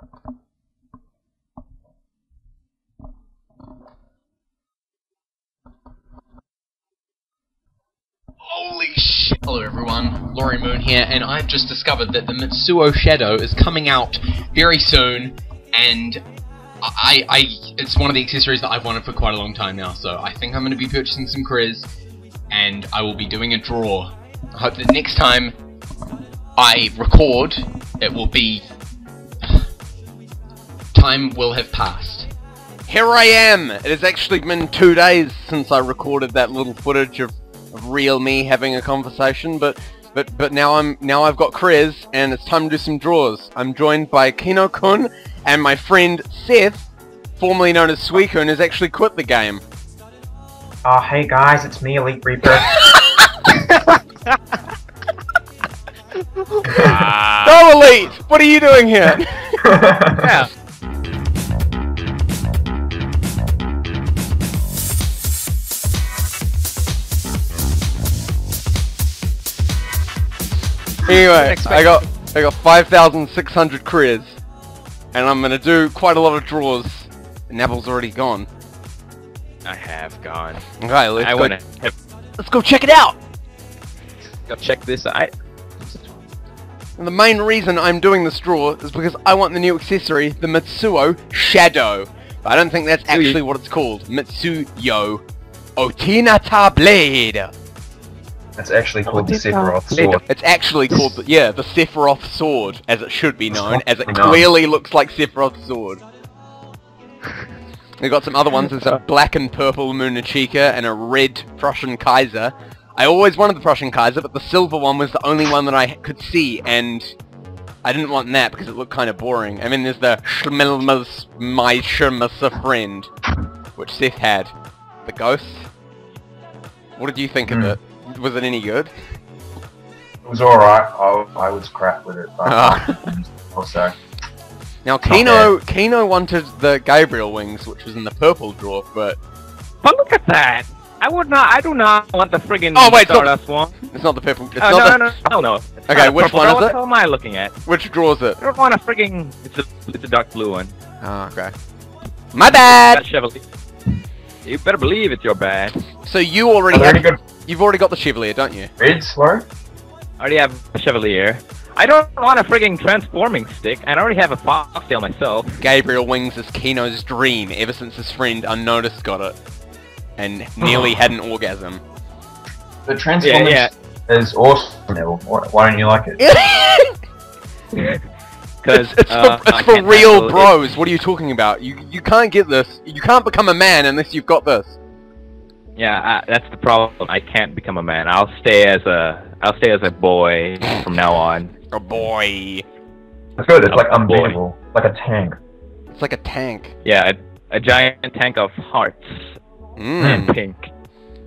Holy shit! Hello everyone, Laurie Moon here, and I've just discovered that the Mitsuo Shadow is coming out very soon, and I, I, it's one of the accessories that I've wanted for quite a long time now, so I think I'm going to be purchasing some cres, and I will be doing a draw. I hope that next time I record, it will be... time will have passed. Here I am! It has actually been two days since I recorded that little footage of, of real me having a conversation, but but but now I'm now I've got cres and it's time to do some draws. I'm joined by Kino Kun and my friend Seth, formerly known as Suicune, has actually quit the game. Oh, hey guys, it's me, Elite Reaper. Ah. No Elite! What are you doing here? yeah. Anyway, I got I got 5,600 cres, and I'm gonna do quite a lot of draws. Nabble's already gone. I have gone. Okay, let's I go. wanna Let's go check it out. go check this out. And the main reason I'm doing this draw is because I want the new accessory, the Mitsuo Shadow. But I don't think that's actually what it's called. Mitsuyo Otenata Blade. That's actually called the Sephiroth sword. It's actually called, the, yeah, the Sephiroth Sword, as it should be known, as it clearly looks like Sephiroth's sword. We've got some other ones. There's a black and purple Munachika and a red Prussian Kaiser. I always wanted the Prussian Kaiser, but the silver one was the only one that I could see, and I didn't want that because it looked kind of boring. I mean, there's the Schmelmas My Schirmasa Friend, which Seth had. The ghost. What did you think Hmm. of it? Was it any good? It was alright. I, I was crap with it. But Ah. also, Now Kino Kino wanted the Gabriel wings, which was in the purple drawer, but But look at that! I would not. I do not want the friggin' Oh, wait, so- Stardust one. it's not the purple. It's Oh, not no, the, no, no, no, no. It's Okay, which one is it? the hell am I looking at? Which drawer is it? I don't want a friggin'. It's a. It's a dark blue one. Oh, okay. My bad. That Chevalier. You better believe it's your bad. So you already are there any have, good you've already got the Chevalier, don't you? reds, Laurie? I already have a Chevalier. I don't want a friggin' transforming stick. I already have a Foxtail myself. Gabriel wings is Kino's dream ever since his friend Unnoticed got it, and nearly had an orgasm. The transformation Yeah, is awesome, Neville. Why, why don't you like it? Because It's, it's uh, for, it's for real handle it. bros. What are you talking about? You you can't get this. You can't become a man unless you've got this. Yeah, I, that's the problem. I can't become a man. I'll stay as a. I'll stay as a boy from now on. A boy. It's good. It's Oh, like boy. unbeatable. Like a tank. It's like a tank. Yeah, a, a giant tank of hearts and Mm. pink.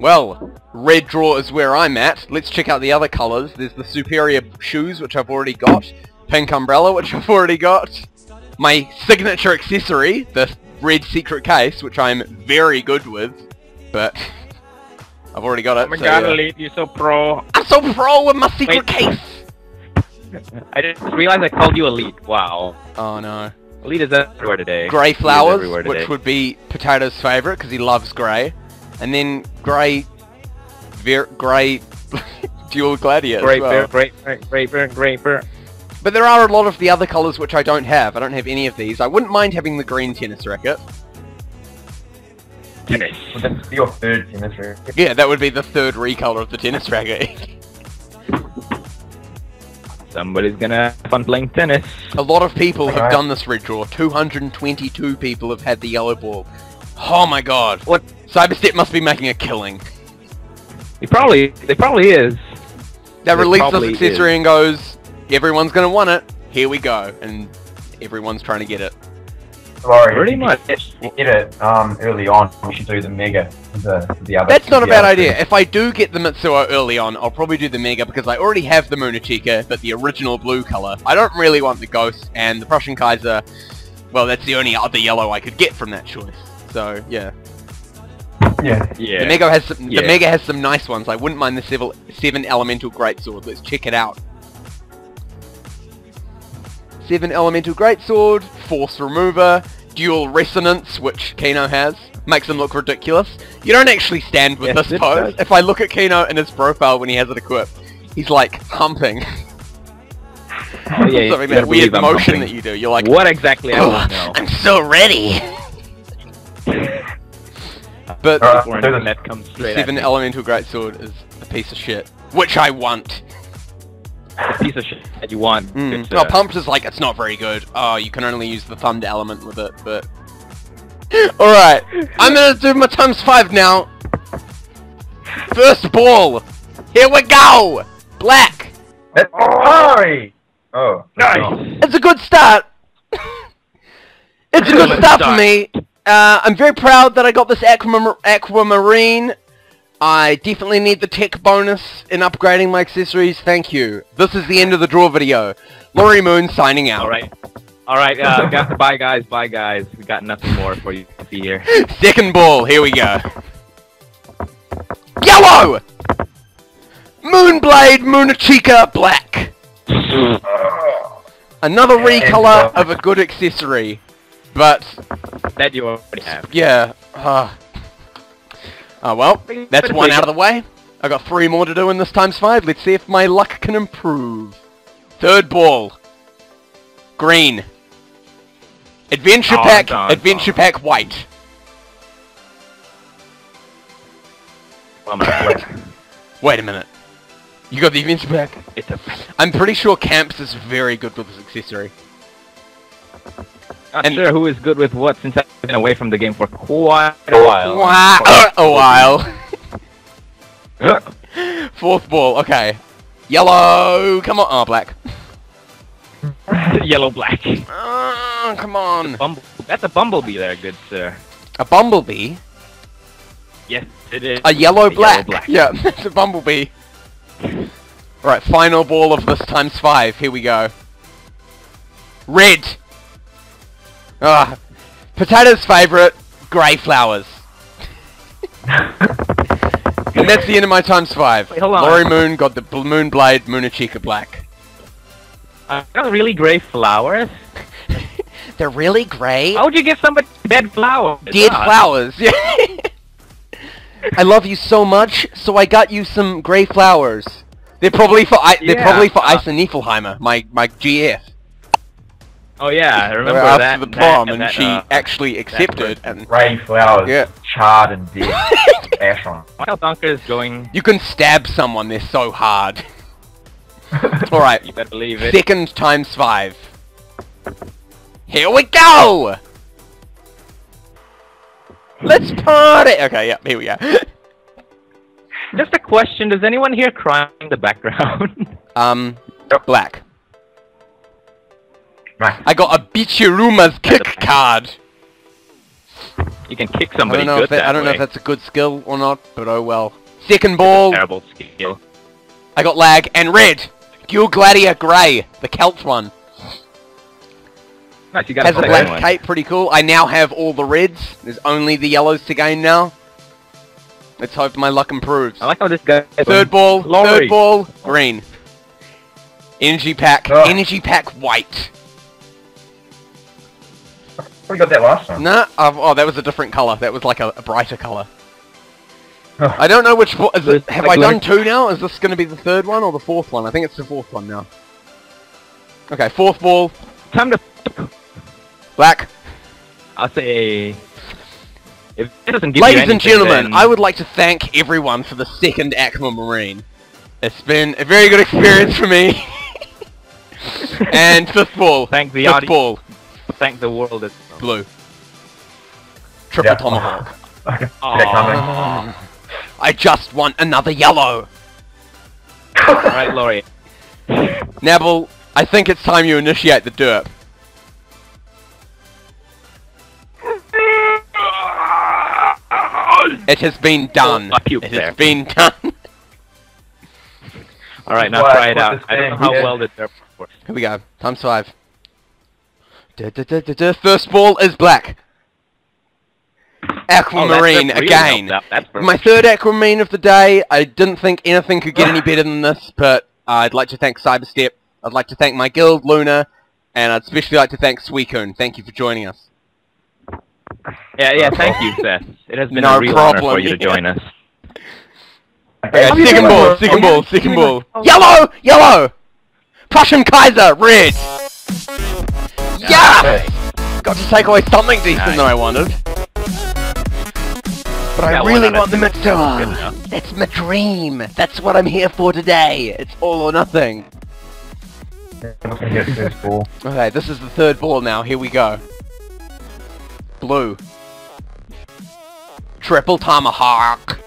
Well, red draw is where I'm at. Let's check out the other colours. There's the superior shoes, which I've already got. Pink umbrella, which I've already got. My signature accessory, the red secret case, which I'm very good with. But I've already got it. Oh my so, god, yeah. Elite, you're so pro. I'm so pro with my secret Wait. case! I just realized I called you Elite. Wow. Oh no. Elite is everywhere today. Grey flowers, today. which would be Potato's favourite because he loves grey. And then grey... Ver- grey... Dual Gladiator Great well. bear, great bear, great bear, bear. But there are a lot of the other colours which I don't have. I don't have any of these. I wouldn't mind having the green tennis racket. Tennis. Well, that's your third chemistry. Yeah, that would be the third recolor of the tennis racket. Somebody's gonna have fun playing tennis. a lot of people have Alright. done this red draw. 222 people have had the yellow ball. Oh my god. What? Cyberstep must be making a killing. He probably, they probably is. They It release this probably accessory and goes, everyone's gonna want it. Here we go. And everyone's trying to get it. Laurie, Pretty if you much. Get, you get it um, early on. We should do the mega. The, the other. That's not a bad idea. two. If I do get the Mitsuo early on, I'll probably do the Mega because I already have the Munachika, but the original blue color. I don't really want the Ghost, and the Prussian Kaiser, well, that's the only other yellow I could get from that choice. So, yeah. Yeah. Yeah. The Mega has some, Yeah. the Mega has some nice ones. I wouldn't mind the seven, seven Elemental Greatsword. Let's check it out. Seven Elemental Greatsword, Force Remover, Dual Resonance, which Kino has. Makes him look ridiculous. You don't actually stand with Yes, this pose. does. If I look at Kino in his profile when he has it equipped, he's like humping. Oh, yeah, Something that weird I'm motion humping. that you do. You're like, What exactly? I "Oh, don't know. I'm so ready. But Alright. Before do this. internet Seven. Elemental Greatsword is a piece of shit. Which I want. The piece of shit that you want. Mm. It's, Oh, uh, is like, it's not very good. Oh, you can only use the Thunder element with it, but... Alright, I'm gonna do my times five now. First ball. Here we go. Black. That- Hurry! Oh. Nice. It's a good start. it's a good Good start for me. Uh, I'm very proud that I got this aquamar- aquamarine. I definitely need the tech bonus in upgrading my accessories. Thank you. This is the end of the draw video. Laurie Moon signing out. All right. All right. Uh, got, the bye, guys. Bye, guys. We got nothing more for you to see here. Second ball, here we go. Yellow! Moonblade Munachika Black. Another recolor of a good accessory. But, That you already have. yeah. Uh, oh well, that's one out of the way. I got three more to do in this times five. Let's see if my luck can improve. Third ball. Green. Adventure Oh, Pack, done. Adventure Pack White. Wait a minute. You got the adventure pack? it's a. I'm pretty sure Camps is very good with this accessory. Not And- sure who is good with what since I've been away from the game for quite a while. Wow, a while. Fourth ball, okay. Yellow, come on. Oh, black. Yellow black. Oh, come on. Bumble. That's a bumblebee there, good sir. A bumblebee? Yes, it is. A yellow A black. black. Yeah, it's a bumblebee. Right, final ball of this times five. Here we go. Red. Ah, potato's favorite, grey flowers. and that's the end of my times five. Wait, hold on. Laurie Moon got the bl- Moon Blade, Munachika Black. Uh, got really gray flowers. They're really grey. How would you give somebody dead flowers? Dead flowers. Yeah. I love you so much, so I got you some grey flowers. They're probably for I- they're probably for uh, Isa Niflheimer, my my GF. Oh yeah, I remember after that. the that- prom, and, that, she uh, actually accepted. And Grey flowers, Yeah. charred and dead. Ash on. Michael Dunker is going. you can stab someone. They're so hard. All right, You better believe it. second times five. Here we go. Let's party. Okay, yeah, here we go. Just a question: Does anyone hear crying in the background? um, Yep. black. Right. I got a Bichiruma's kick card. you can kick I somebody don't know good if that, that I don't know if that's a good skill or not, but oh well. Second ball, terrible skill. I got lag and red. Dual Gladiator Grey, the Celt one. Nice, you got Has a black one. cape, pretty cool. I now have all the reds. There's only the yellows to gain now. Let's hope my luck improves. I like how this guy. Third ball, Laurie. third ball, green. Energy pack, Oh. energy pack white. We got that last time. Nah, I've, oh, that was a different color. That was like a, a brighter color. Oh. I don't know which one. Is it, have like I done two now? Is this going to be the third one or the fourth one? I think it's the fourth one now. Okay, fourth ball, Time to. black. I'll say. If it doesn't give you Ladies and gentlemen, then- I would like to thank everyone for the second Aqua Marine. It's been a very good experience for me. and fifth ball. Thank the fifth audience. ball, thank the world. That... blue. Triple Yeah. tomahawk. Okay. Aw. That coming. I just want another yellow. All right, Laurie. Nabble, I think it's time you initiate the derp. It has been done. Oh, I it there. has been done. All right, now Why try it out. I don't know how here? well this works. Here we go. Times five. Da, da, da, da, da. First ball is black. Aquamarine Oh, that's- that's again. helped. That's. My third Aquamarine of the day. I didn't think anything could get any better than this, but uh, I'd like to thank Cyberstep. I'd like to thank my guild, Lunar, And I'd especially like to thank Suicune. Thank you for joining us. Yeah, yeah. Thank you, Seth. It has been No a real honor for you to join us. Okay, Have you second ball, second oh, ball, yeah, second ball. were- Yellow! Yellow! Prussian Kaiser, red! Yeah! Okay. Got to take away something decent Nice. that I wanted. But I really want the two. Good That's my dream. That's what I'm here for today. It's all or nothing. I'm gonna get first ball. Okay, this is the third ball now. Here we go. Blue. Triple tomahawk.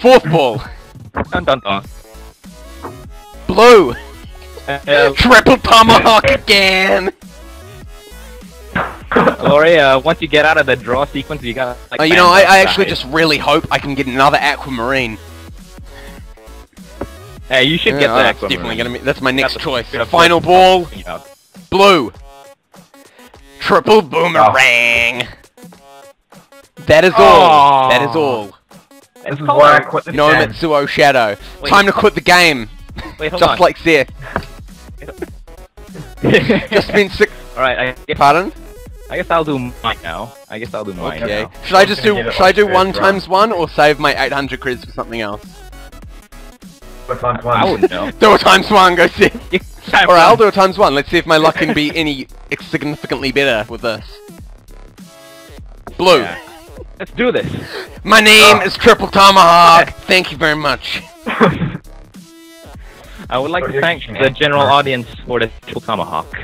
Fourth ball. Dun dun dun. Blue. Uh, Triple tomahawk again. Laurie, uh, once you get out of the draw sequence, you got like. Uh, you know, I, I actually just really hope I can get another aquamarine. Hey, you should Yeah, get that. that's Aquamarine. definitely gonna be. That's my next Got the- choice. the- Final ball. Yeah. Blue. Triple boomerang. That is all. Aw. That is all. This is why I quit the No game. Mitsuo Shadow. Wait. Time to quit the game. Wait, hold Just on. like Seth. Just been sick. All right, I guess, Pardon? I guess I'll do mine now. I guess I'll do mine Okay. now. Should I just gonna do? Should I do first one run. times one or save my 800 credits for something else? What time's one? I wouldn't know. Do a times one. Go see. Alright, I'll do a times one. Let's see if my luck can be any significantly better with this. Blue. Yeah. Let's do this. My name Oh. is Triple Tomahawk. Thank you very much. I would like Oh, to thank the it. general audience for the tomahawk,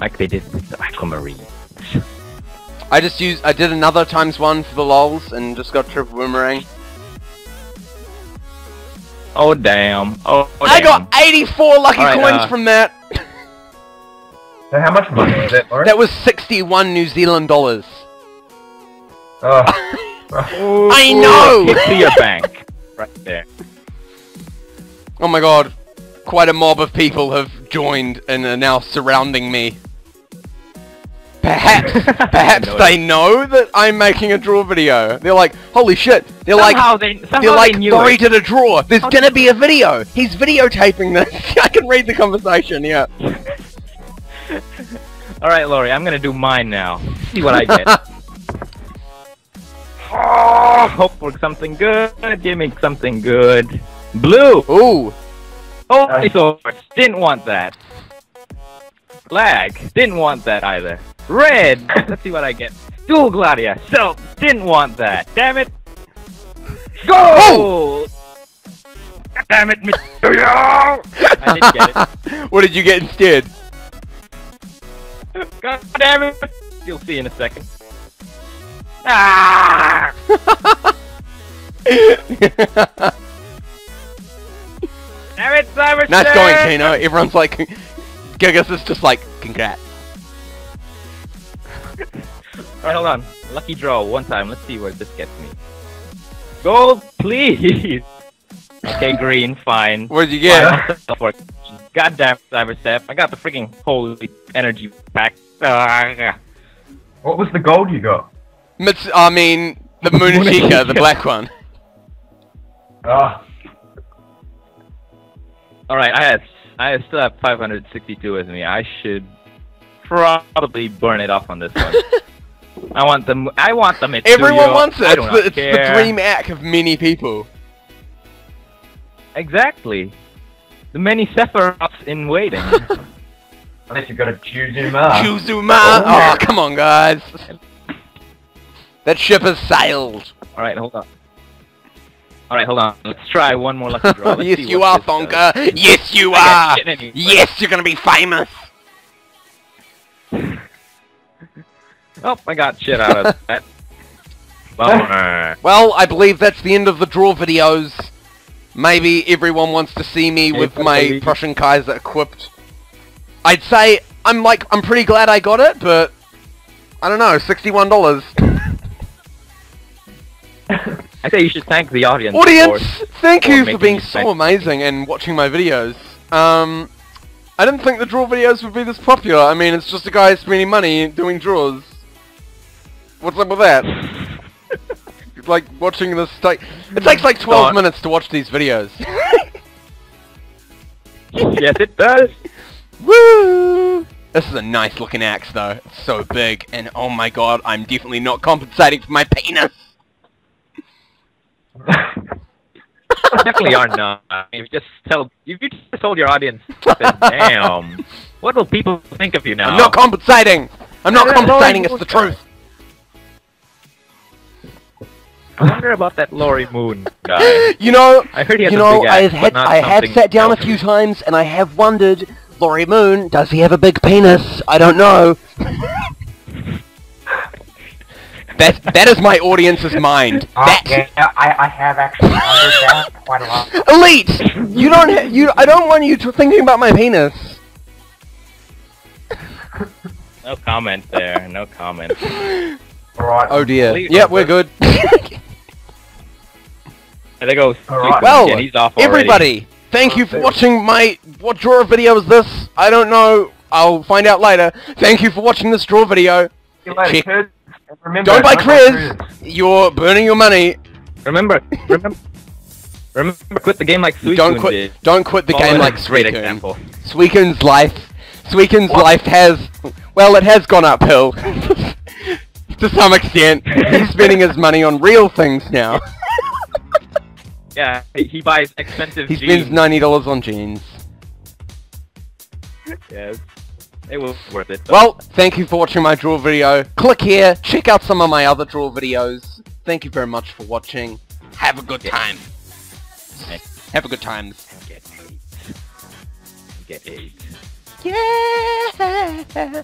like they did with the aquamarine. I just used. I did another times one for the lols and just got triple boomerang. Oh damn! Oh, oh I damn. got 84 lucky Alright, coins uh, from that. So how much money was that, Lauren? That was 61 New Zealand dollars. Oh. I know! Kick to your bank, right there. Oh my god. Quite a mob of people have joined and are now surrounding me. Perhaps, perhaps know they know that I'm making a draw video. They're like, holy shit. They're like, somehow they, somehow they're like, they Dory it. did a draw. There's How gonna be a video. He's videotaping this. I can read the conversation, yeah. All right, Laurie, I'm gonna do mine now. See what I get. oh, hope for something good. Give me something good. Blue. Ooh. Holy swords. Didn't want that. Flag. Didn't want that either. Red. Let's see what I get. Dual Gladia. So, didn't want that. Damn it. Go! God damn it, Mitsuyo! I didn't get it. what did you get instead? God damn it! You'll see in a second. Ah! Damn it, Cyber nice going, Kino. Everyone's like, Gigas is just like, congrats. Alright, hold on. Lucky draw one time. Let's see where this gets me. Gold, please! Okay, green, fine. What'd you get? Yeah. Goddamn Cyberstep. I got the freaking holy energy pack. Ah. What was the gold you got? Mits- I mean, the Munachika, the black one. Ah. Alright, I have I still have 562 with me. I should probably burn it off on this one. I want the I want the Mitsuyo. Everyone wants it. I It's, the, it's the dream act of many people. Exactly. The many Sephiroths in waiting. Unless you've got a Juzuma. Juzuma! Oh, Oh, come on, guys. That ship has sailed. Alright, hold on. Alright, hold on. Let's try one more lucky draw. Yes, you are, this does. Yes, you I are. anyway. Yes, you're gonna be famous. Oh, I got shit out of that. Bummer. Well, I believe that's the end of the draw videos. Maybe everyone wants to see me with my Prussian Kaiser equipped. I'd say I'm like I'm pretty glad I got it, but I don't know, sixty-one dollars. I say you should thank the audience. Audience, for- thank for you for being so amazing and watching my videos. Um, I didn't think the draw videos would be this popular. I mean, it's just a guy spending money doing draws. What's up with that? Like watching this take. It takes like 12 Don't. minutes to watch these videos. yes, it does. Woo! This is a nice looking axe though. It's so big, and oh my god, I'm definitely not compensating for my penis. Definitely are not. You just tell. If you just told your audience, then damn, what will people think of you now? I'm not compensating. I'm not Yeah, that's all compensating. It's the truth. I wonder about that Laurie Moon guy. You know, I heard he has you a know, big I have had, I have sat down a few times, and I have wondered, Laurie Moon, does he have a big penis? I don't know. That that is my audience's mind. Uh, That yeah, I, I have actually wondered that quite a lot. elite. You don't. Ha- you. I don't want you to thinking about my penis. No comment there. No comment. Alright. Oh dear. Elite Yeah, we're good. There goes. Alright. Well, yeah, he's off already. Everybody, thank you for watching my what draw video is this? I don't know. I'll find out later. Thank you for watching this draw video. See you later, Check- kids. And Remember, Don't buy buy cres. You're burning your money. Remember, remember, remember, quit the game like Suicune Don't quit. did. Don't quit the Follow game that like great example. Suicune's life. Suicune's What? life has, well, it has gone uphill. to some extent. He's spending his money on real things now. Yeah, he, he buys expensive He jeans. spends ninety dollars on jeans. Yes, it was worth it. Well, thank you for watching my draw video. Click here, check out some of my other draw videos. Thank you very much for watching. Have a good time. Have a good time. get eight. Get eight. Yeah.